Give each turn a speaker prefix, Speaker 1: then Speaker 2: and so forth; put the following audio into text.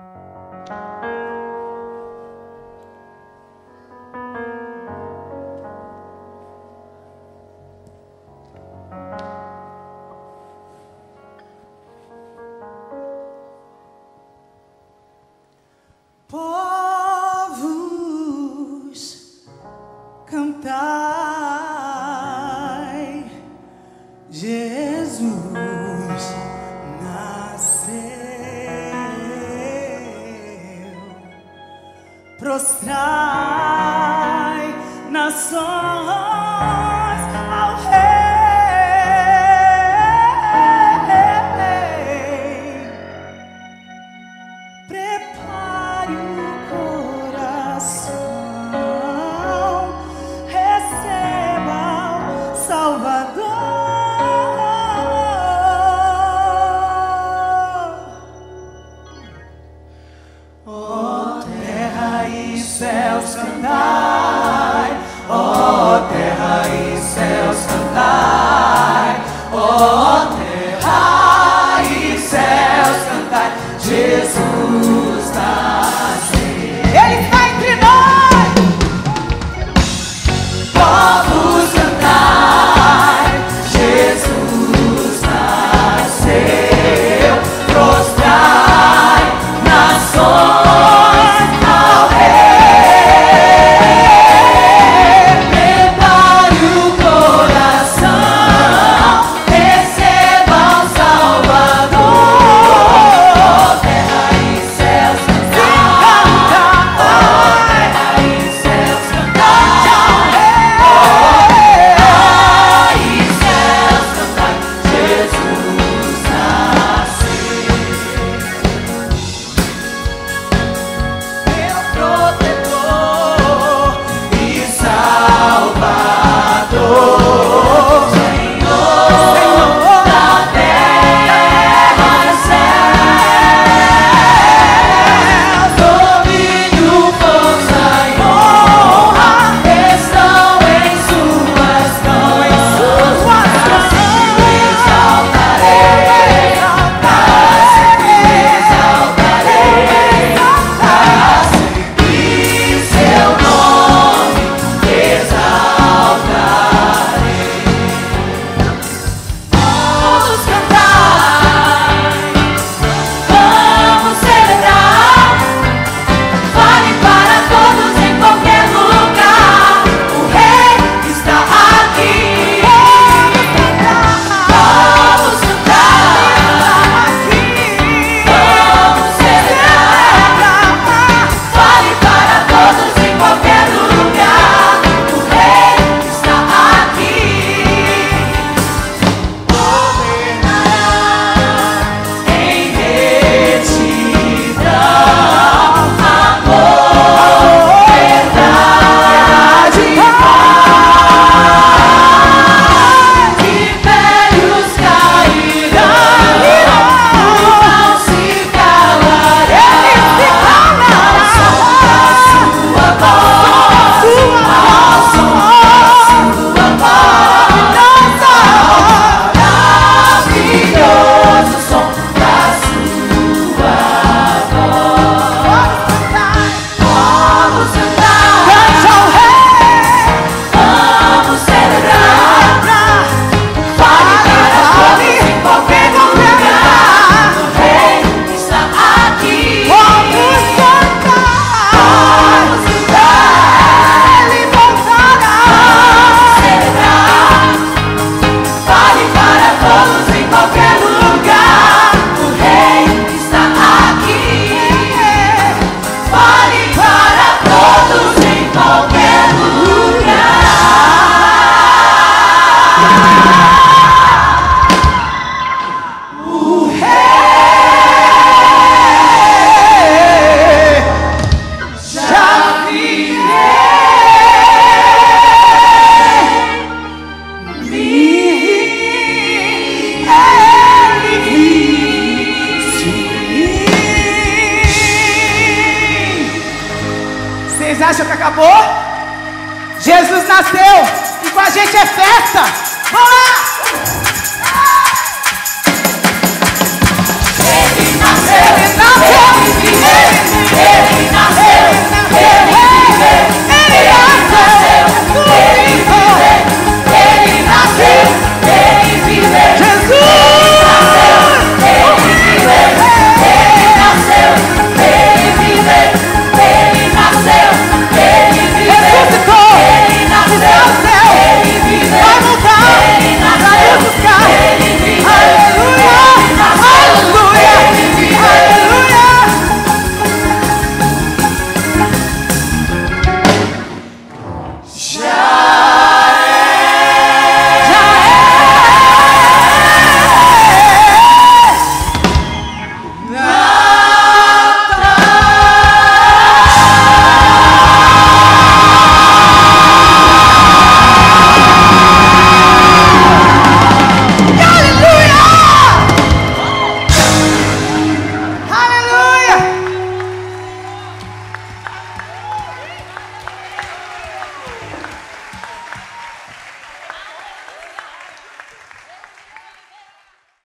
Speaker 1: Bye. Прострай на сон. Vocês acham que acabou? Jesus nasceu e com a gente é festa. Vamos lá!